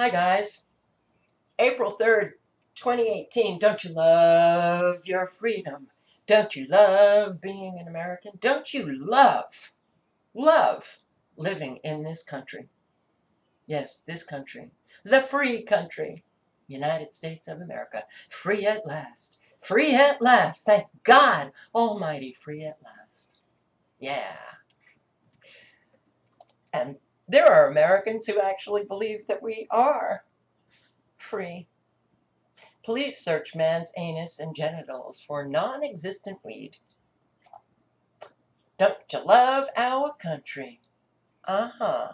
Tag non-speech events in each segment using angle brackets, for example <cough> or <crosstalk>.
Hi, guys. April 3rd, 2018. Don't you love your freedom? Don't you love being an American? Don't you love, love living in this country? Yes, this country. The free country. United States of America. Free at last. Free at last. Thank God Almighty, free at last. Yeah. And there are Americans who actually believe that we are free. Police search man's anus and genitals for non existent weed. Don't you love our country? Uh huh.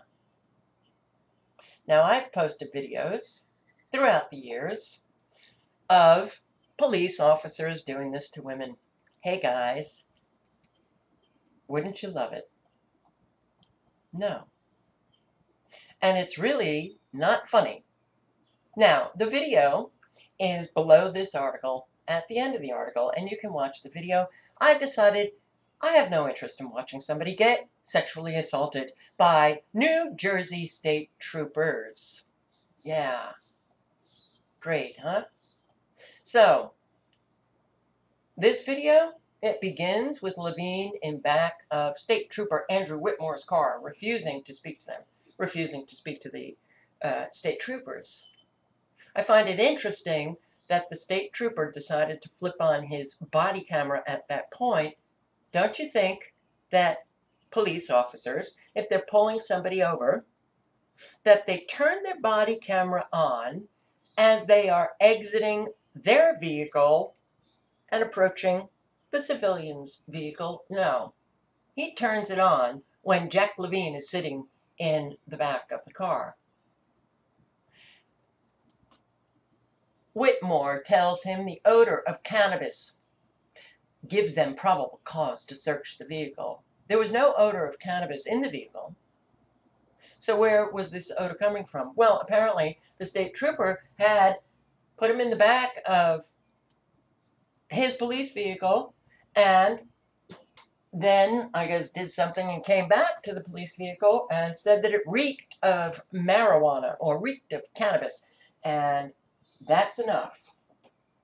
Now, I've posted videos throughout the years of police officers doing this to women. Hey, guys, wouldn't you love it? No. And it's really not funny. Now, the video is below this article at the end of the article, and you can watch the video. I've decided I have no interest in watching somebody get sexually assaulted by New Jersey State Troopers. Yeah. Great, huh? So, this video, it begins with Levine in back of State Trooper Andrew Whitmore's car, refusing to speak to them, refusing to speak to the uh, state troopers. I find it interesting that the state trooper decided to flip on his body camera at that point. Don't you think that police officers, if they're pulling somebody over, that they turn their body camera on as they are exiting their vehicle and approaching the civilian's vehicle? No. He turns it on when Jack Levine is sitting in the back of the car. Whitmore tells him the odor of cannabis gives them probable cause to search the vehicle. There was no odor of cannabis in the vehicle. So where was this odor coming from? Well, apparently the state trooper had put him in the back of his police vehicle and then I guess did something and came back to the police vehicle and said that it reeked of marijuana or reeked of cannabis. And that's enough.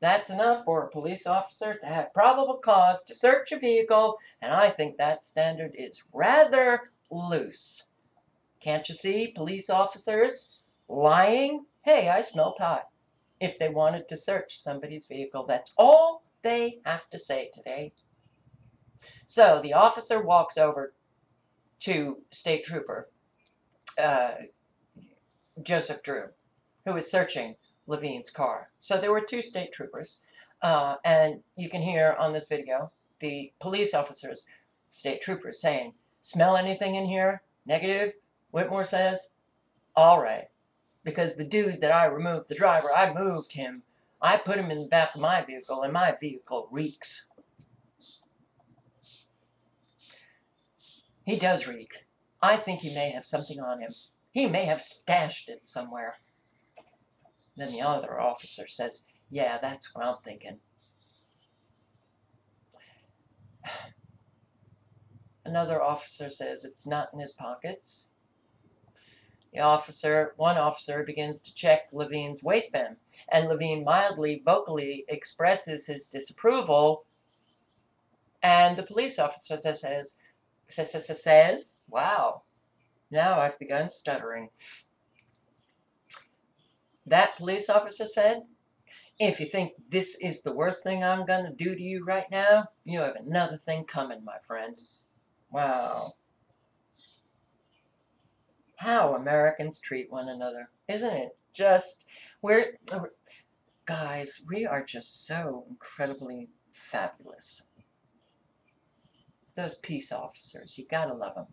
That's enough for a police officer to have probable cause to search a vehicle, and I think that standard is rather loose. Can't you see police officers lying? Hey, I smell pot. If they wanted to search somebody's vehicle, that's all they have to say today. So the officer walks over to State Trooper uh, Joseph Drew, who is searching Levine's car. So there were two state troopers, uh, and you can hear on this video the police officers, state troopers, saying, Smell anything in here? Negative? Whitmore says, All right. Because the dude that I removed, the driver, I moved him. I put him in the back of my vehicle, and my vehicle reeks. He does reek. I think he may have something on him. He may have stashed it somewhere. Then the other officer says, Yeah, that's what I'm thinking. Another officer says it's not in his pockets. The officer, one officer begins to check Levine's waistband, and Levine mildly, vocally expresses his disapproval. And the police officer says, says, wow, now I've begun stuttering. That police officer said, if you think this is the worst thing I'm going to do to you right now, you have another thing coming, my friend. Wow. How Americans treat one another. Isn't it just, we're, guys, we are just so incredibly fabulous. Those peace officers, you gotta love them.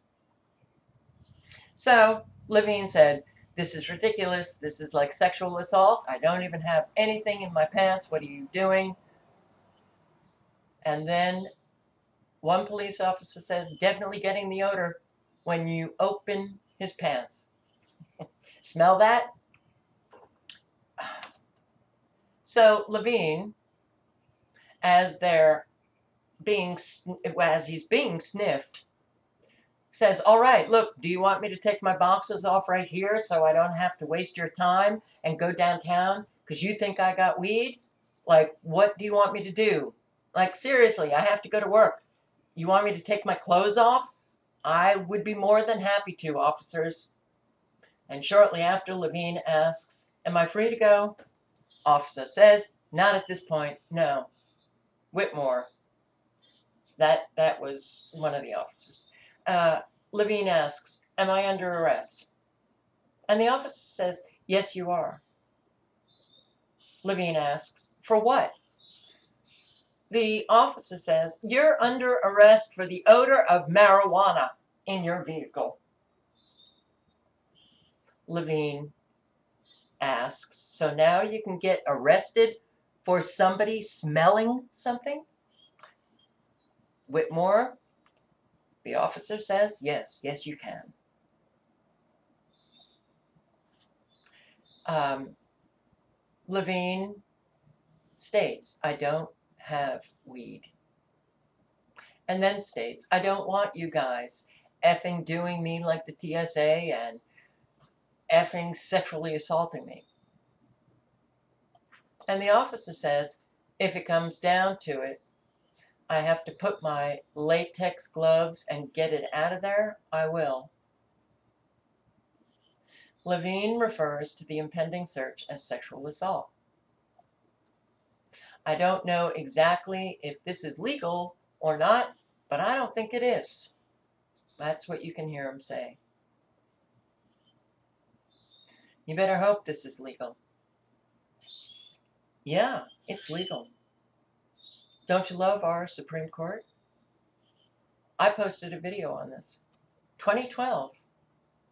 So, Levine said, this is ridiculous. This is like sexual assault. I don't even have anything in my pants. What are you doing? And then one police officer says, definitely getting the odor when you open his pants. <laughs> Smell that? <sighs> So Levine, as they're being, as he's being sniffed, says, All right, look, do you want me to take my boxes off right here so I don't have to waste your time and go downtown because you think I got weed? Like, what do you want me to do? Like, seriously, I have to go to work. You want me to take my clothes off? I would be more than happy to, officers. And shortly after, Levine asks, Am I free to go? Officer says, Not at this point, no. Whitmore. That, that was one of the officers. Uh, Levine asks, Am I under arrest? And the officer says, Yes, you are. Levine asks, For what? The officer says, You're under arrest for the odor of marijuana in your vehicle. Levine asks, So now you can get arrested for somebody smelling something? Whitmore, the officer says, Yes, yes, you can. Um, Levine states, I don't have weed. And then states, I don't want you guys effing doing me like the TSA and effing sexually assaulting me. And the officer says, if it comes down to it, I have to put my latex gloves and get it out of there, I will. Levine refers to the impending search as sexual assault. I don't know exactly if this is legal or not, but I don't think it is. That's what you can hear him say. You better hope this is legal. Yeah, it's legal. Don't you love our Supreme Court? I posted a video on this. 2012,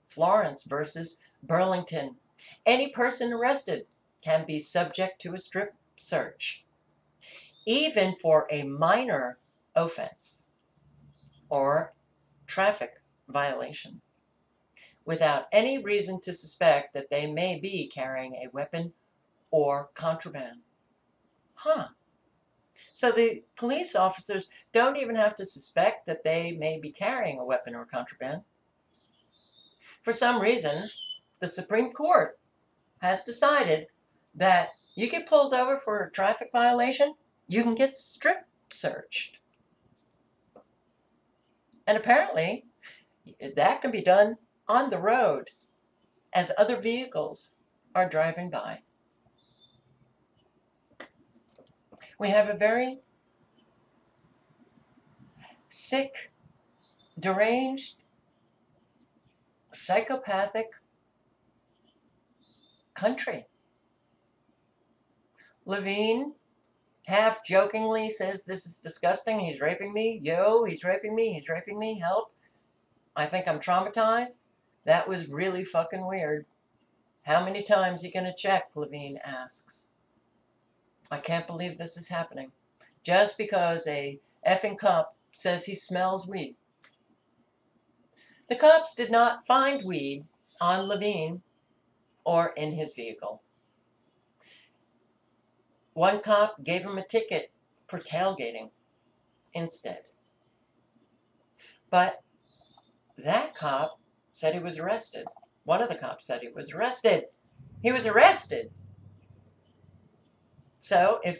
Florence versus Burlington. Any person arrested can be subject to a strip search, even for a minor offense or traffic violation, without any reason to suspect that they may be carrying a weapon or contraband. Huh. So the police officers don't even have to suspect that they may be carrying a weapon or contraband. For some reason, the Supreme Court has decided that you get pulled over for a traffic violation, you can get strip searched. And apparently, that can be done on the road as other vehicles are driving by. We have a very sick, deranged, psychopathic country. Levine half jokingly says, This is disgusting. He's raping me. Yo, he's raping me. He's raping me. Help. I think I'm traumatized. That was really fucking weird. How many times you gonna check? Levine asks. I can't believe this is happening. Just because a effing cop says he smells weed. The cops did not find weed on Levine or in his vehicle. One cop gave him a ticket for tailgating instead. But that cop said he was arrested. One of the cops said he was arrested. He was arrested. So if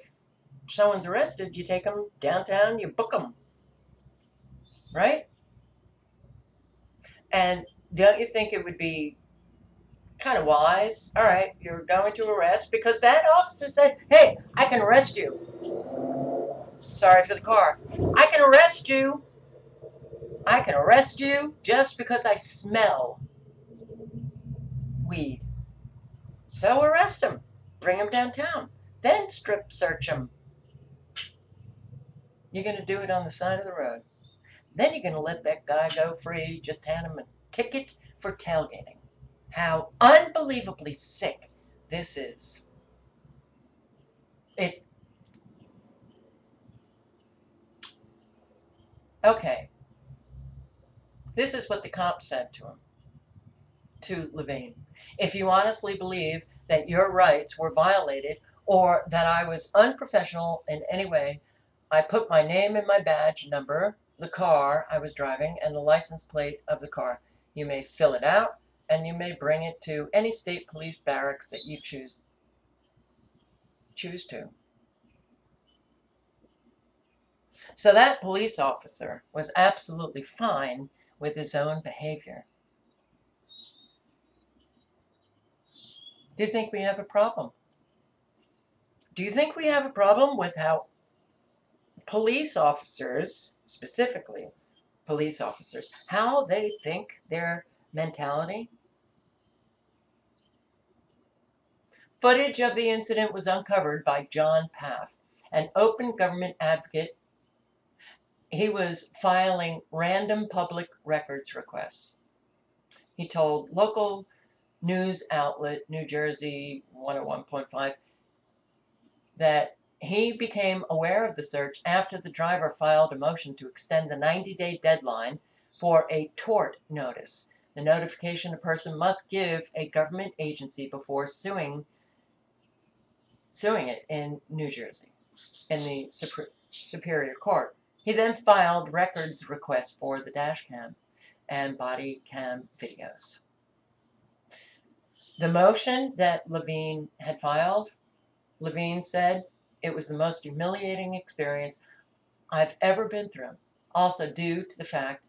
someone's arrested, you take them downtown, you book them. Right? And don't you think it would be kind of wise? All right, you're going to arrest because that officer said, hey, I can arrest you. Sorry for the car. I can arrest you. I can arrest you just because I smell weed. So arrest him. Bring him downtown. Then strip search them. You're going to do it on the side of the road. Then you're going to let that guy go free. Just hand him a ticket for tailgating. How unbelievably sick this is. It. Okay. This is what the cop said to him, to Levine. If you honestly believe that your rights were violated or that I was unprofessional in any way, I put my name and my badge number the car I was driving and the license plate of the car. You may fill it out and you may bring it to any state police barracks that you choose choose to. So that police officer was absolutely fine with his own behavior. Do you think we have a problem? Do you think we have a problem with how police officers, specifically police officers, how they think their mentality? Footage of the incident was uncovered by John Paff, an open government advocate. He was filing random public records requests. He told local news outlet New Jersey 101.5 that he became aware of the search after the driver filed a motion to extend the 90-day deadline for a tort notice. The notification a person must give a government agency before suing suing it in New Jersey in the Superior Court. He then filed records requests for the dash cam and body cam videos. The motion that Levine had filed, Levine said, it was the most humiliating experience I've ever been through. Also due to the fact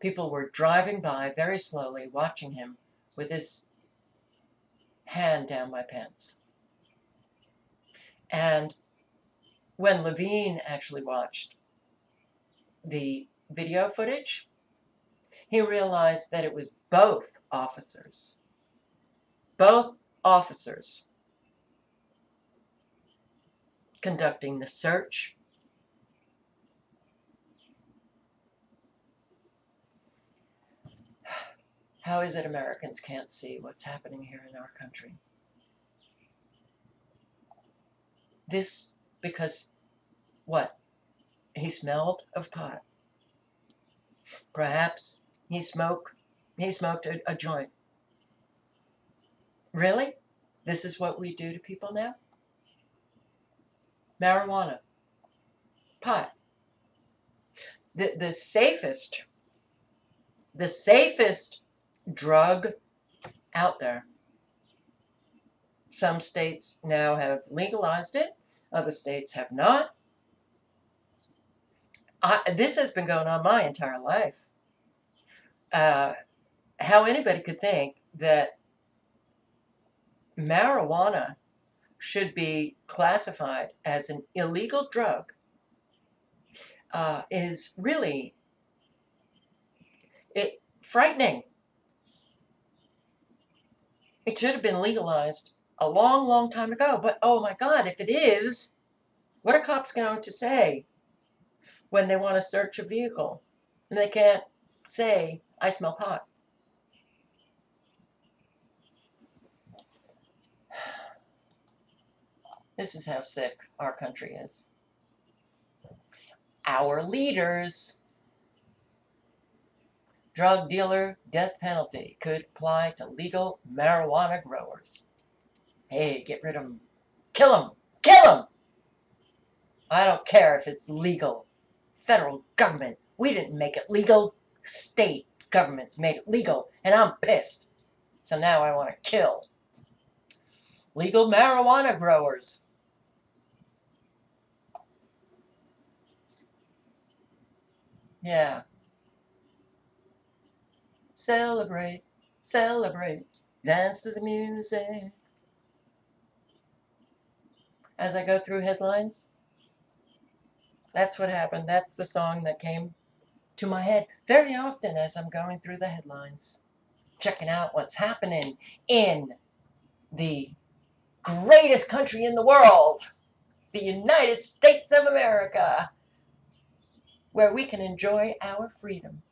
people were driving by very slowly watching him with his hand down my pants. And when Levine actually watched the video footage, he realized that it was both officers both officers conducting the search. How is it Americans can't see what's happening here in our country? This because what? He smelled of pot. Perhaps he smoked he smoked a, a joint. Really? This is what we do to people now? Marijuana. Pot. The, the safest, the safest drug out there. Some states now have legalized it. Other states have not. I, this has been going on my entire life. Uh, how anybody could think that marijuana should be classified as an illegal drug uh, is really it frightening. It should have been legalized a long, long time ago. But oh my God, if it is, what are cops going to say when they want to search a vehicle and they can't say, I smell pot? This is how sick our country is. Our leaders. Drug dealer death penalty could apply to legal marijuana growers. Hey, get rid of them. Kill them. Kill them. I don't care if it's legal. Federal government. We didn't make it legal. State governments made it legal. And I'm pissed. So now I want to kill. Legal marijuana growers. Yeah. Celebrate, celebrate, dance to the music. As I go through headlines, that's what happened. That's the song that came to my head very often as I'm going through the headlines, checking out what's happening in the greatest country in the world, the United States of America where we can enjoy our freedom.